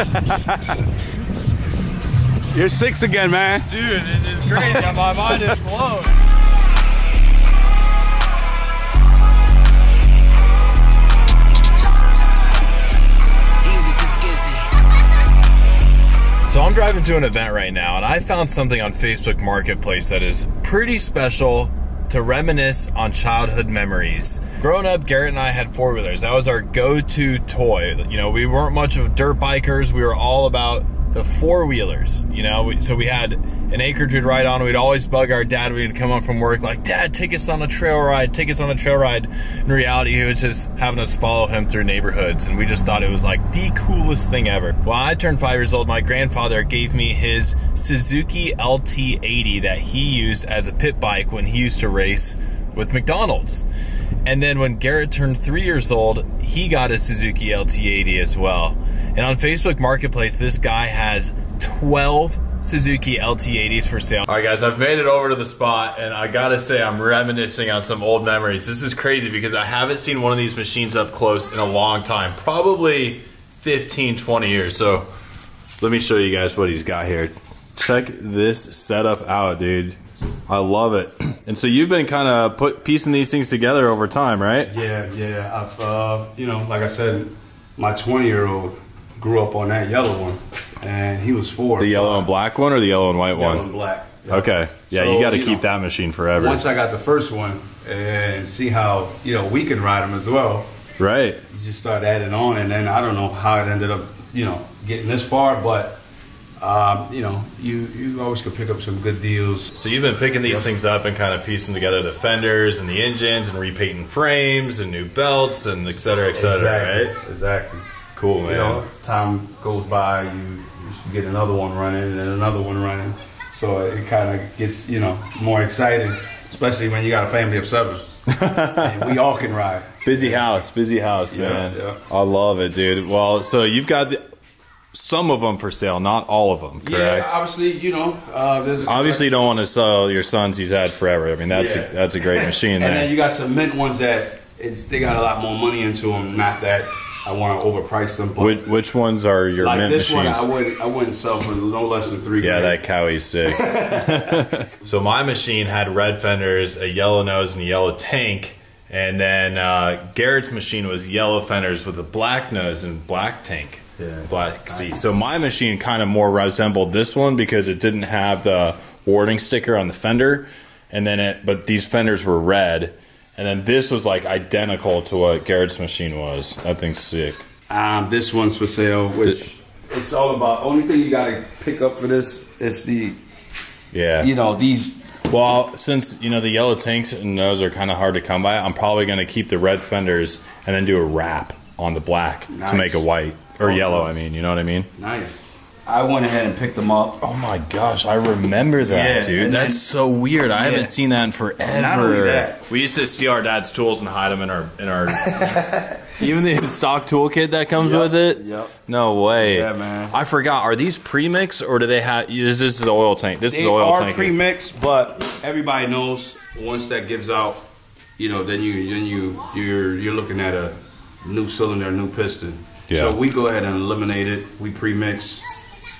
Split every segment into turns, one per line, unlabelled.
You're six again, man.
Dude, this is crazy. My mind is blown.
So I'm driving to an event right now, and I found something on Facebook Marketplace that is pretty special to reminisce on childhood memories. Growing up, Garrett and I had four wheelers. That was our go to toy. You know, we weren't much of dirt bikers, we were all about the four wheelers. You know, we, so we had an acreage we'd ride on. We'd always bug our dad. We'd come home from work like, Dad, take us on a trail ride. Take us on a trail ride. In reality, he was just having us follow him through neighborhoods, and we just thought it was like the coolest thing ever. When I turned five years old, my grandfather gave me his Suzuki LT80 that he used as a pit bike when he used to race with McDonald's. And then when Garrett turned three years old, he got a Suzuki LT80 as well. And on Facebook Marketplace, this guy has 12 Suzuki LT80s for sale. All right, guys, I've made it over to the spot, and I gotta say, I'm reminiscing on some old memories. This is crazy because I haven't seen one of these machines up close in a long time, probably 15, 20 years. So let me show you guys what he's got here. Check this setup out, dude. I love it. And so you've been kind of put piecing these things together over time, right?
Yeah, yeah. I've, uh, you know, like I said, my 20 year old grew up on that yellow one, and he was four.
The yellow and black one or the yellow and white
Yellow
one?
Yellow and black. Yeah.
Okay. Yeah,
So,
you got to keep
know,
that machine forever.
Once I got the first one and see how you know we can ride them as well,
right.
you just start adding on, and then I don't know how it ended up, you know, getting this far, but um, you know, you you always could pick up some good deals.
So you've been picking these
Yep.
things up and kind of piecing together the fenders and the engines and repainting frames and new belts and et cetera, et cetera,
exactly,
right?
exactly.
Cool, man.
You know, time goes by, you, you get another one running and then another one running, so it kind of gets you know more exciting, especially when you got a family of seven, and we all can ride.
Busy house, busy house,
Yeah,
man.
yeah.
I love it, dude. Well, so you've got the, some of them for sale, not all of them, correct?
Yeah, obviously, you know, uh, there's a
Obviously, you don't want to sell your sons he's had forever. I mean, that's
Yeah.
a, that's a great machine
and then you got some mint ones that it's, they got a lot more money into them. Not that I want to overprice them, but
Which, which ones are your
like
mint
this
machines?
one, I wouldn't I wouldn't sell for no less than three.
Yeah,
grand.
that Kawi's sick. so my machine had red fenders, a yellow nose, and a yellow tank. And then uh, Garrett's machine was yellow fenders with a black nose and black tank.
Yeah.
Black seat. So my machine kind of more resembled this one because it didn't have the warning sticker on the fender. And then it, but these fenders were red. And then this was like identical to what Garrett's machine was. That thing's sick.
Um, this one's for sale, which it's all about. Only thing you gotta pick up for this is the,
Yeah.
you know, these.
Well, since you know the yellow tanks and those are kind of hard to come by, I'm probably going to keep the red fenders and then do a wrap on the black to make a white or
Oh,
yellow.
nice.
I mean, you know what I mean?
Nice. I went ahead and picked them up.
Oh my gosh, I remember that,
Yeah,
dude. That's
then-
so weird. I
Yeah.
haven't seen that in forever.
Not only that.
we used to steal our dad's tools and hide them in our in our even the stock toolkit that comes
Yep,
with it.
yep.
No way.
Yeah, man.
I forgot. Are these premix or do they have? Is this is the oil tank? This is the oil tank.
They are
tank.
pre-mixed, but everybody knows once that gives out, you know, then you then you you're you're looking at a new cylinder, new piston.
Yeah.
So we go ahead and eliminate it. We pre-mix,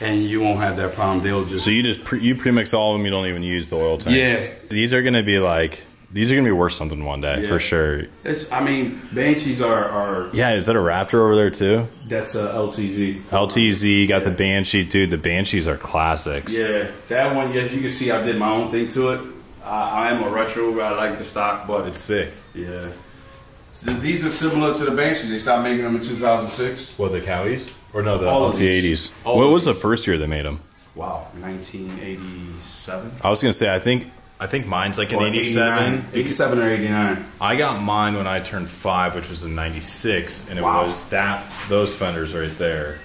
and you won't have that problem. They'll just
So you just pre, you premix all of them. You don't even use the oil tank.
Yeah.
These are gonna be like these are gonna be worth something one day
Yeah.
for sure.
It's, I mean, Banshees are, are
Yeah, is that a Raptor over there too?
that's a LTZ.
LTZ got the Banshee, dude. The Banshees are classics.
Yeah, that one. Yes, you can see I did my own thing to it. I, I am a retro. I like the stock, but
It's sick.
yeah. So these are similar to the Banshee. They stopped making them in 2006.
What the Kawis or no the
All of
LT80s?
All
What
of
was the first year they made them?
Wow, 1987.
I was gonna say I think I think mine's like an
Or
87.
89. 87 or 89.
I got mine when I turned five, which was in '96, and it
Wow.
was that those fenders right there.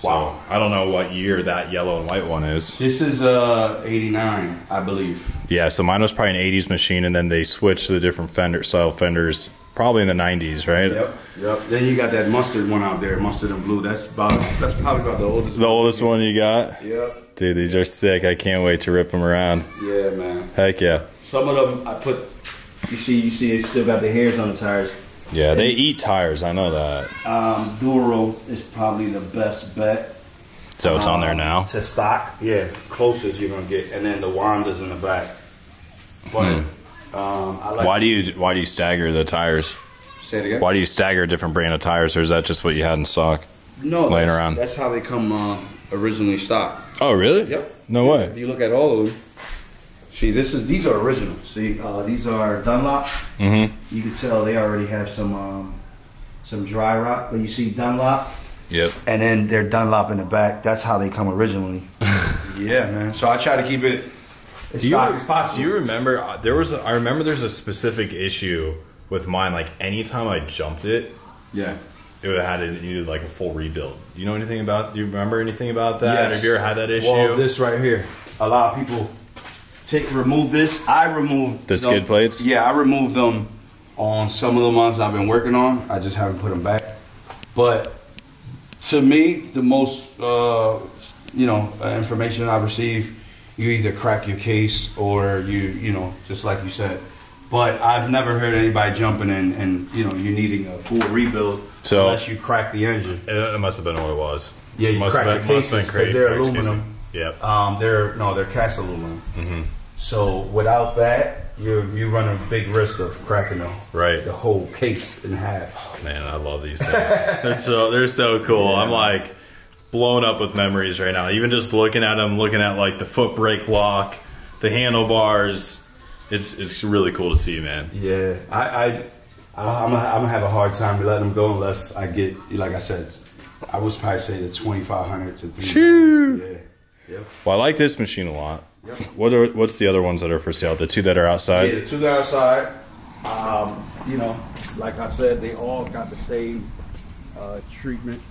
So,
Wow.
I don't know what year that yellow and white one is.
This is uh 89, I believe.
Yeah, so mine was probably an '80s machine, and then they switched to the different fender style fenders, probably in the '90s, right?
Yep, yep. Then you got that mustard one out there, mustard and blue. That's about that's probably about the oldest.
The oldest one you got,
Yep.
dude. These are sick. I can't wait to rip them around.
Yeah, man.
Heck yeah.
Some of them I put. You see, you see, it still got the hairs on the tires.
Yeah, they eat tires. I know that.
Um, Duro is probably the best bet.
So it's on there
um,
now.
To stock, yeah, closest you're gonna get, and then the Wanda's in the back. But um, I like.
Hmm. Why do you why do you stagger the tires?
say it again?
Why do you stagger a different brand of tires, or is that just what you had in stock?
No,
laying
that's,
around?
That's how they come uh, originally stock.
Oh, really?
Yep.
No
If
way.
you look at all of them, see, this is these are original. See, uh, these are Dunlop.
Mm-hmm.
You can tell they already have some um, some dry rot, but you see Dunlop,
Yep.
and then they're Dunlop in the back. That's how they come originally. yeah, man. So I try to keep it
Do you,
as possible.
do you remember uh, there was a, I remember there's a specific issue with mine like anytime I jumped it
yeah.
it would have had it needed like a full rebuild. Do You know anything about do you remember anything about that?
Yes.
Have you ever had that issue?
Well, this right here. A lot of people take remove this. I removed
The skid plates?
Yeah, I removed them on some of the ones I've been working on. I just haven't put them back. But to me, the most uh, you know uh, information I receive, you either crack your case or you you know just like you said. But I've never heard anybody jumping in and you know you needing a full rebuild
So-
unless you crack the engine.
it, must have been what it was.
Yeah, you
must
crack
have
the
been, must have
cases because they're aluminum.
Yep.
Um, they're no, they're cast aluminum.
Mm-hmm.
So without that, you you run a big risk of cracking the,
Right.
the whole case in half.
Man, I love these things. they're so they're so cool. I'm like blown up with memories right now. Even just looking at them, looking at like the foot brake lock, the handlebars. It's it's really cool to see, man.
Yeah, I, I, I I'm, gonna, I'm gonna have a hard time letting them go unless I get, like I said, I would probably say the 2,500 to 3. Yeah, yep.
Well, I like this machine a lot.
Yep.
What are what's the other ones that are for sale? The two that are outside.
Yeah, the two that are outside, um, you know, like I said, they all got the same uh, treatment.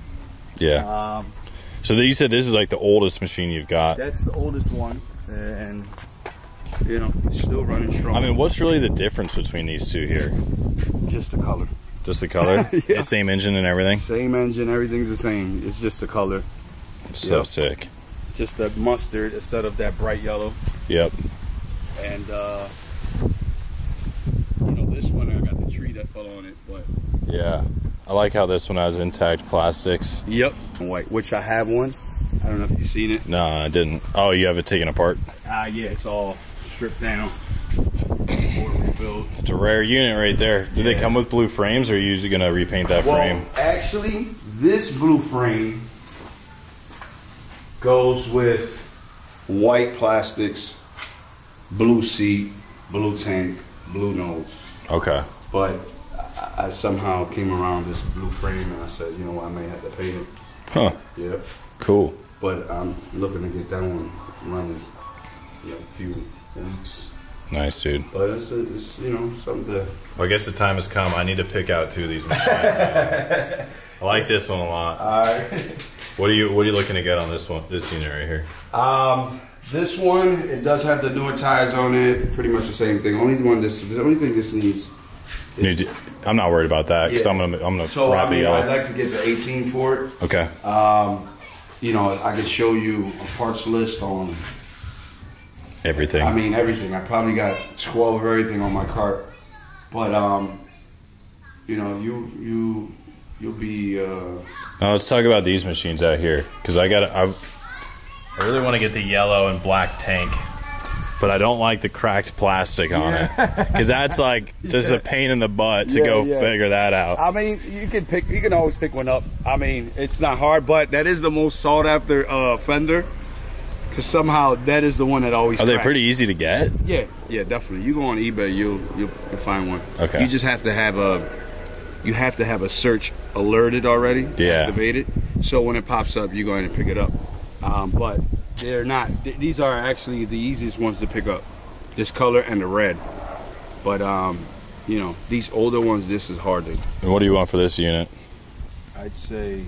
Yeah.
Um,
So you said this is like the oldest machine you've got.
That's the oldest one, and you know, it's still running strong.
I mean, what's really the difference between these two here?
just the color.
Just the color,
Yeah.
the same engine and everything.
Same engine, everything's the same. It's just the color,
So
Yep.
sick.
just the mustard instead of that bright yellow.
Yep.
And uh, you know, this one I got the tree that fell on it, but
Yeah. I like how this one has intact plastics.
yep, white, which I have one. I don't know if you've seen it.
No, I didn't. Oh, you have it taken apart.
Ah, yeah, it's all stripped down.
It's a rare unit right there. Did they come with blue frames, or are you usually gonna repaint that
Well,
frame?
actually, this blue frame goes with white plastics, blue seat, blue tank, blue nose.
Okay.
But I, I somehow came around this blue frame and I said, you know what, I may have to paint it.
Huh.
Yeah.
Cool.
But I'm looking to get that one running in a few weeks.
Nice, dude.
But it's, it's you know, something to.
Well, I guess the time has come. I need to pick out two of these machines. I like this one a lot.
Alright.
What are you What are you looking to get on this one? This unit right here.
Um, this one it does have the newer tires on it. Pretty much the same thing. Only the one this the only thing this needs.
You need I'm not worried about that because
Yeah.
I'm gonna I'm gonna
So
wrap
I mean,
it
I'd like to get the 18 for it.
Okay.
Um, you know, I could show you a parts list on.
Everything.
I mean everything. I probably got 12 of everything on my cart, but um, you know, you you you'll be. Uh,
Now let's talk about these machines out here because I got I, I really want to get the yellow and black tank, but I don't like the cracked plastic on it because that's like just a pain in the butt to
Yeah,
go
yeah.
figure that out.
I mean, you can pick. You can always pick one up. I mean, it's not hard, but that is the most sought after uh, fender. Cause somehow that is the one that always.
Are they pretty easy to get?
Yeah, yeah, definitely. You go on eBay, you'll you'll, you'll find one.
Okay.
You just have to have a. You have to have a search alerted already.
Yeah.
Activated. So when it pops up, you go in and pick it up. Um, but they're not. th- these are actually the easiest ones to pick up. This color and the red. But um, you know, these older ones, this is hard to
And what do you want for this unit?
I'd say.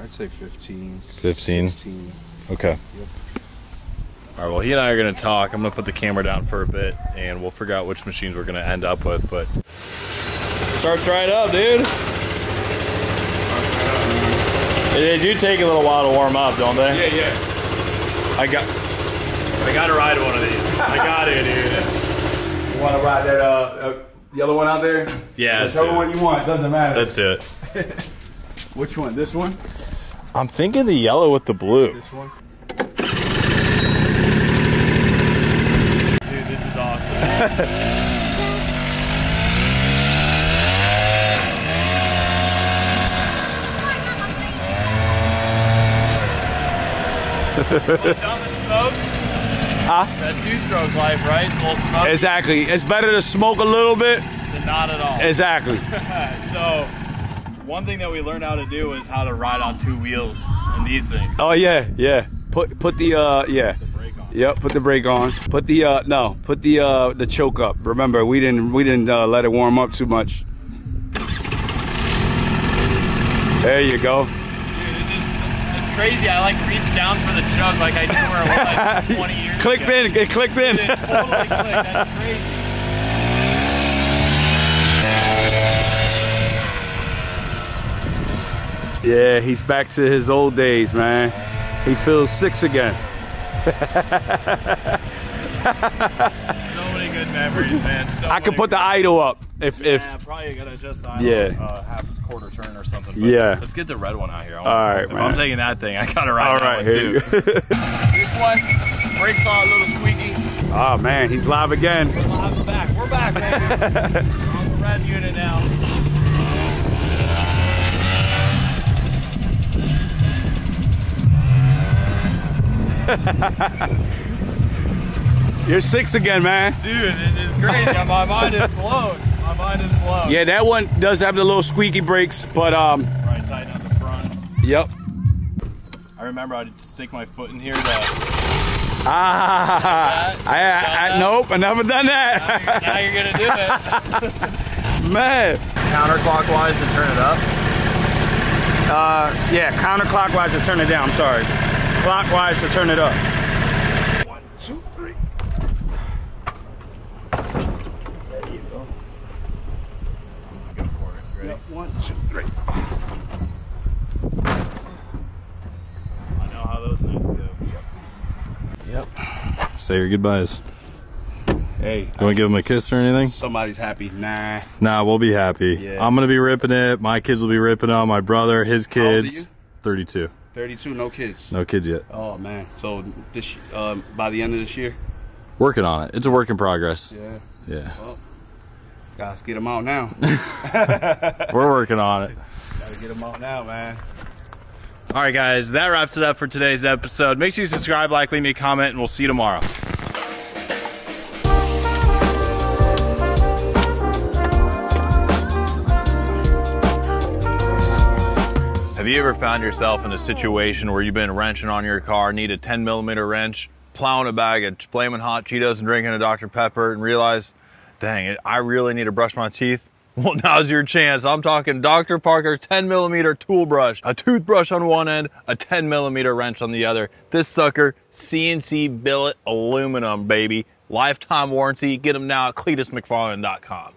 I'd say 15.
15?
16.
Okay. All right. Well, he and I are going to talk. I'm going to put the camera down for a bit, and we'll figure out which machines we're going to end up with. But starts right up, dude. They do take a little while to warm up, don't they?
Yeah, yeah.
I got.
I gotta ride one of these. I got it, dude.
You want to ride that uh, uh, The other one out there?
Yeah,
Whichever
that's
one you want, doesn't matter.
Let's do it.
Which one? This one?
I'm thinking the yellow with the blue.
This one?
Dude, this is awesome.
Huh?
That two-stroke life, right? It's a little smoky.
Exactly. It's better to smoke a little bit.
than not at all.
Exactly.
so, one thing that we learned how to do is how to ride on two wheels in these things.
Oh yeah, yeah. Put put the uh yeah.
Brake on.
Yep, put the brake on. Put the uh no, put the uh the choke up. Remember, we didn't we didn't uh, let it warm up too much. There you go.
Dude, it's just, it's crazy. I like reached down for the chug like I knew where it was like 20 years
Clicked
ago.
in, it clicked in.
It totally clicked. That's crazy.
Yeah, he's back to his old days, man. He feels six again.
So many good memories, man. So
I could put the idle up if if
Yeah, probably gonna adjust the idle,
Yeah.
uh, half quarter turn or something.
Yeah.
let's get the red one out here. All
right,
if
man.
I'm taking that thing, I gotta ride
all
that
right
one too. This one, brakes on a little squeaky.
oh man, he's live again.
Live back. We're back, baby. We're on the red unit now.
You're six again, man.
Dude, this is crazy. My mind is blown. My is blown.
Yeah, that one does have the little squeaky brakes, but um,
Right, tighten up the front.
yep.
I remember I'd stick my foot in here to.
Ah, I, I, I, nope, I never done that,
Now you're gonna do it.
man.
Counterclockwise to turn it up.
Uh, yeah, counterclockwise to turn it down. I'm sorry, clockwise to turn it up. One, two, three. There you go.
Go for it. Ready?
One, two, three.
I know how those things go.
Yep.
Say your goodbyes.
Hey,
You want to give him a kiss or anything?
somebody's happy. Nah.
Nah, we'll be happy.
Yeah.
I'm gonna be ripping it. My kids will be ripping on my brother, his
old are
kids.
you?
32.
32, no kids.
No kids yet.
Oh man. So this um, by the end of this year.
Working on it. It's a work in progress.
Yeah.
Yeah.
Guys, get them out now.
We're working on it.
Gotta get them out now, man.
All right, guys, that wraps it up for today's episode. Make sure you subscribe, like, leave me a comment, and we'll see you tomorrow. Have you ever found yourself in a situation where you've been wrenching on your car, need a 10 millimeter wrench, plowing a bag of flaming hot Cheetos and drinking a Dr. Pepper, and realize, dang I really need to brush my teeth? Well, now's your chance. I'm talking Dr. Parker's 10 millimeter tool brush, a toothbrush on one end, a 10 millimeter wrench on the other. This sucker, CNC billet aluminum, baby. Lifetime warranty. Get them now at cleetusmcfarland.com.